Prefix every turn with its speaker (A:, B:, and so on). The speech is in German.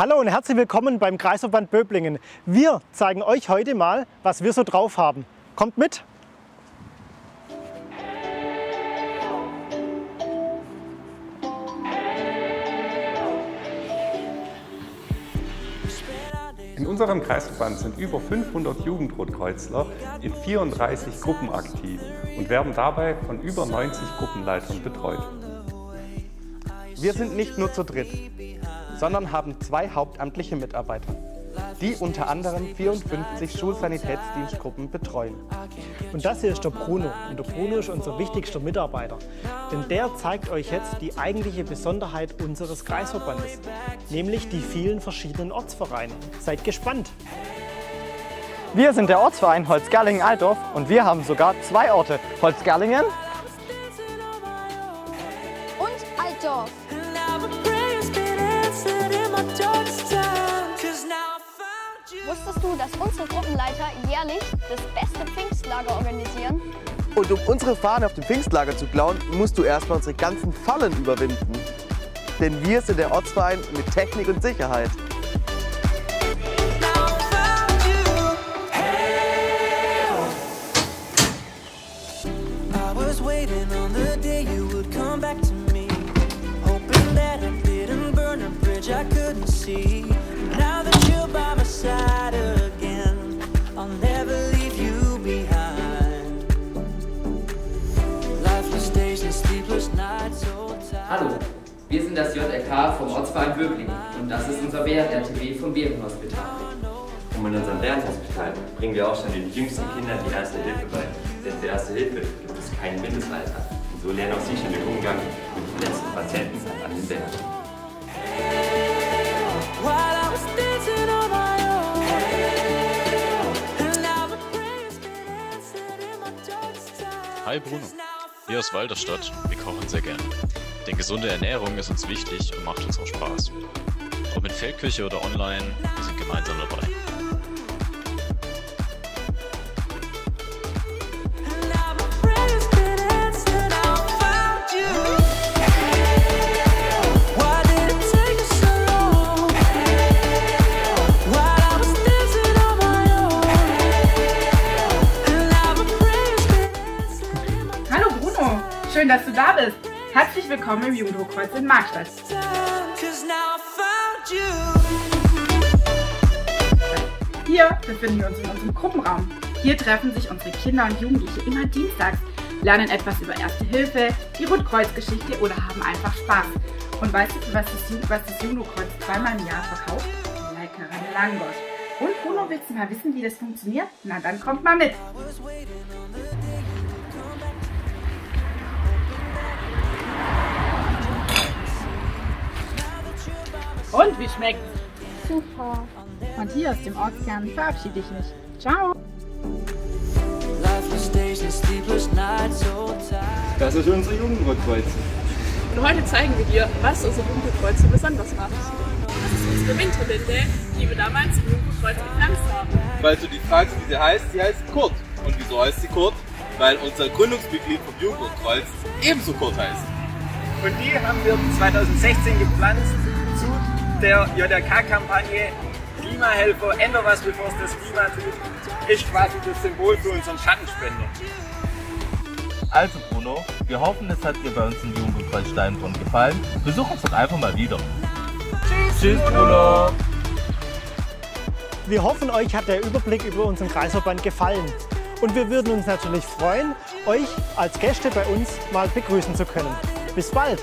A: Hallo und herzlich willkommen beim Kreisverband Böblingen. Wir zeigen euch heute mal, was wir so drauf haben. Kommt mit!
B: In unserem Kreisverband sind über 500 Jugendrotkreuzler in 34 Gruppen aktiv und werden dabei von über 90 Gruppenleitern betreut.
C: Wir sind nicht nur zu dritt, sondern haben zwei hauptamtliche Mitarbeiter, die unter anderem 54 Schulsanitätsdienstgruppen betreuen.
A: Und das hier ist der Bruno. Und der Bruno ist unser wichtigster Mitarbeiter. Denn der zeigt euch jetzt die eigentliche Besonderheit unseres Kreisverbandes, nämlich die vielen verschiedenen Ortsvereine. Seid gespannt!
C: Wir sind der Ortsverein Holzgerlingen-Altdorf und wir haben sogar zwei Orte, Holzgerlingen
D: Wusstest du, dass unsere Gruppenleiter jährlich das beste Pfingstlager organisieren?
E: Und um unsere Fahne auf dem Pfingstlager zu klauen, musst du erstmal unsere ganzen Fallen überwinden. Denn wir sind der Ortsverein mit Technik und Sicherheit.
F: I was waiting
G: Hallo, wir sind das JRK vom Ortsverein Böblingen und das ist unser BRTW vom Bärenhospital.
H: Und in unserem Lernhospital bringen wir auch schon den jüngsten Kindern die Erste Hilfe bei. Denn für Erste Hilfe gibt es kein Mindestalter. Und so lernen auch sie schon den Umgang mit verletzten Patienten an den Bergen.
F: While I was dancing on my own. And now the prayers get answered in my darkest time.
I: Hi Bruno, hier aus Walderstadt. Wir kochen sehr gerne. Denn gesunde Ernährung ist uns wichtig und macht uns auch Spaß. Ob mit Feldküche oder online, wir sind gemeinsam dabei.
F: In
J: schön, dass du da bist. Herzlich willkommen im Jugendhochkreuz in Markstadt. Hier befinden wir uns in unserem Gruppenraum. Hier treffen sich unsere Kinder und Jugendliche immer dienstags, lernen etwas über Erste Hilfe, die Rotkreuzgeschichte oder haben einfach Spaß. Und weißt du, was das, was das Jugendhochkreuz zweimal im Jahr verkauft? Leckeren Langosch. Und Bruno, willst du mal wissen, wie das funktioniert? Na, dann kommt mal mit. Und wie schmeckt's?
D: Super.
J: Und hier aus dem Ortskern verabschiede ich mich. Ciao!
B: Das ist unsere Jugendrotkreuz.
K: Und heute zeigen wir dir, was unser Dunkelkreuz so besonders macht. Das ist unsere Winterlinde, die wir damals im Dunkelkreuz gepflanzt haben.
L: Weil du die fragst, wie sie heißt, sie heißt Kurt. Und wieso heißt sie Kurt? Weil unser Gründungsmitglied vom Jugendkreuz ebenso Kurt heißt.
M: Und die haben wir 2016 gepflanzt der JRK-Kampagne Klimahelfer, änder was, bevor es das Klima tut, ist quasi das Symbol für unseren Schattenspender.
N: Also Bruno, wir hoffen, es hat dir bei uns im Jugendkreuz Steinbrunn gefallen. Besuch uns doch einfach mal wieder. Tschüss, Tschüss Bruno.
A: Wir hoffen, euch hat der Überblick über unseren Kreisverband gefallen. Und wir würden uns natürlich freuen, euch als Gäste bei uns mal begrüßen zu können. Bis bald!